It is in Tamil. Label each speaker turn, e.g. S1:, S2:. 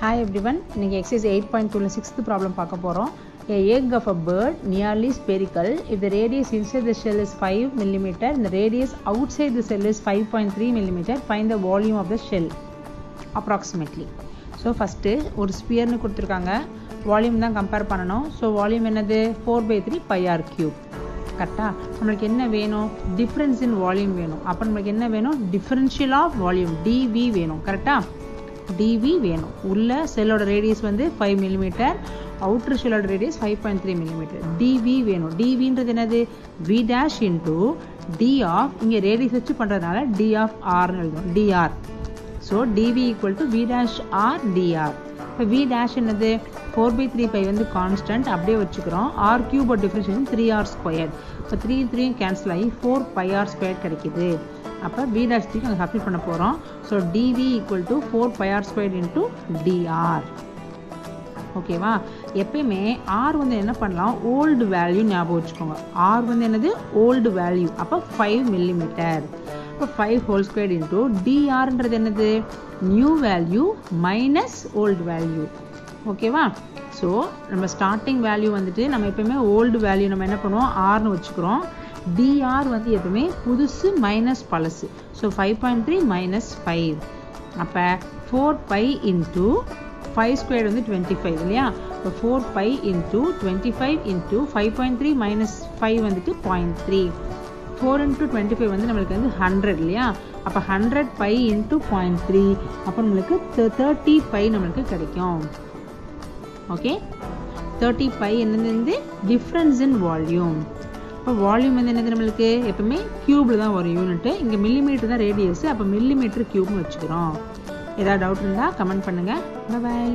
S1: ஹாய் எவ்ரிவன் இன்னைக்கு எக்ஸசைஸ் எயிட் பாயிண்ட் டூவில் சிக்ஸ்த் ப்ராப்ளம் பார்க்க போகிறோம் A egg of a bird nearly spherical if the radius inside the shell is 5 mm and the radius outside the shell is 5.3 mm find the volume of the shell approximately so first ஒரு ஸ்பியர்னு கொடுத்துருக்காங்க வால்யூம் தான் கம்பேர் பண்ணணும் ஸோ வால்யூம் என்னது four by three pi r cube கரெக்டாக நம்மளுக்கு என்ன வேணும்? டிஃப்ரென்ஸ் இன் வால்யூம் வேணும். அப்போ நம்மளுக்கு என்ன வேணும்? டிஃப்ரென்ஷியல் ஆஃப் வால்யூம் டிவி வேணும். கரெக்டாக டிவி வேணும். உள்ள செல்லோட ரேடியஸ் வந்து five millimetre outer ஷெல்லோட radius five point three millimetre d V வேணும். டிவின்றது என்னது? V dash into d of இங்கே ரேடியஸ் வச்சு பண்ணுறதுனால டி ஆஃப் ஆர்னு எழுதும் d r so d V equal to V dash r d r இப்போ வி டேஷ் என்னது? ஃபோர் பை த்ரீ பை வந்து கான்ஸ்டன்ட் அப்படியே வச்சுக்கிறோம். ஆர் கியூபோட டிஃப்ரென்ஷன் த்ரீ ஆர் ஸ்கொயர் இப்போ த்ரீ த்ரீயும் கேன்சல் ஆகி ஃபோர் பை ஆர் ஸ்கொயர் கிடைக்கிது. அப்போ வி டேஷ் த்ரீ அங்கே சப்மிட் பண்ண போகிறோம் so d V equal to four pi r square into d r ஓகேவா எப்பயுமே ஆர் வந்து என்ன பண்ணலாம்? ஓல்டு வேல்யூ ஞாபகம் வச்சுக்கோங்க. ஆர் வந்து என்னது? ஓல்டு வேல்யூ அப்போ ஃபைவ் மில்லிமீட்டர் இப்போ ஃபைவ் ஹோல் ஸ்கொயர் இன்டூ டிஆர்ன்றது என்னது? New value minus old value ஓகேவா ஸோ நம்ம ஸ்டார்டிங் வேல்யூ வந்துட்டு நம்ம எப்பயுமே ஓல்டு வேல்யூ நம்ம என்ன பண்ணுவோம்? ஆர்னு வச்சுக்கிறோம். டிஆர் வந்து எப்பவுமே புதுசு மைனஸ் பழசு. So five point three minus five அப்போ four pi into five square வந்து டுவெண்ட்டி ஃபைவ் இல்லையா? இப்போ four pi into twenty five into five point three minus five வந்துட்டு point three four into twenty five வந்து நம்மளுக்கு வந்து ஹண்ட்ரட் இல்லையா? அப்போ hundred pi into point three அப்போ நம்மளுக்கு தேர்ட்டி பை நம்மளுக்கு கிடைக்கும். ஓகே தேர்ட்டி பை என்னது டிஃப்ரென்ஸ் இன் வால்யூம் இப்போ வால்யூம் வந்து என்னது நம்மளுக்கு? எப்பவுமே கியூபில் தான் வரும் யூனிட்டு இங்கே மில்லிமீட்டர் தான் ரேடியஸ் அப்போ மில்லிமீட்டர் கியூப்னு வச்சுக்கிறோம். ஏதாவது டவுட் இருந்தால் கமெண்ட் பண்ணுங்கள் பாய்